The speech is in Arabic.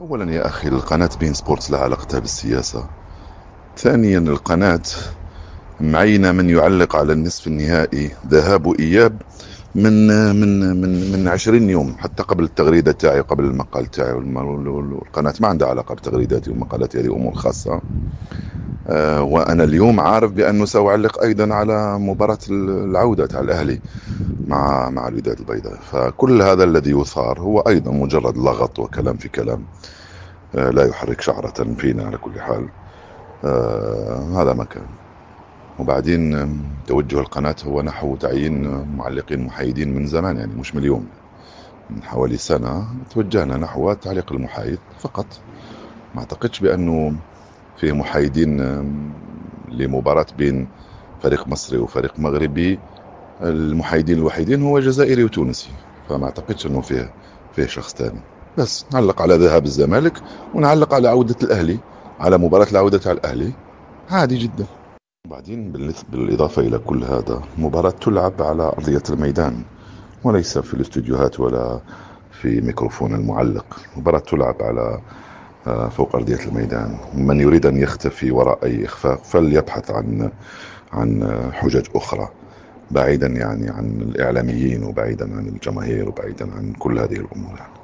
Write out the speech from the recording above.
أولا يا أخي القناة بين سبورتس لها علاقتها بالسياسة. ثانيا القناة معينة من يعلق على النصف النهائي ذهاب وإياب من من من من 20 يوم حتى قبل التغريدة تاعي وقبل المقال تاعي. والقناة ما عندها علاقة بتغريداتي ومقالاتي هذه أمور خاصة. وأنا اليوم عارف بأنه سأعلق أيضا على مباراة العودة تاع الأهلي مع مع الوداد البيضاء. فكل هذا الذي يثار هو أيضا مجرد لغط وكلام في كلام آه، لا يحرك شعرة فينا على كل حال. آه، هذا ما كان. وبعدين توجه القناة هو نحو تعيين معلقين محايدين من زمان يعني مش من اليوم من حوالي سنة. توجهنا نحو التعليق المحايد فقط. ما أعتقدش بأنه فيه محايدين لمباراة بين فريق مصري وفريق مغربي. المحايدين الوحيدين هو جزائري وتونسي فما اعتقدش انه فيه فيه شخص ثاني بس نعلق على ذهاب الزمالك ونعلق على عودة الأهلي على مباراة العودة على الأهلي. عادي جدا. بعدين بالإضافة إلى كل هذا مباراة تلعب على أرضية الميدان وليس في الاستديوهات ولا في ميكروفون المعلق. مباراة تلعب على فوق أرضية الميدان من يريد أن يختفي وراء أي إخفاء فليبحث عن عن حجج أخرى بعيدا يعني عن الإعلاميين وبعيدا عن الجماهير وبعيدا عن كل هذه الأمور يعني.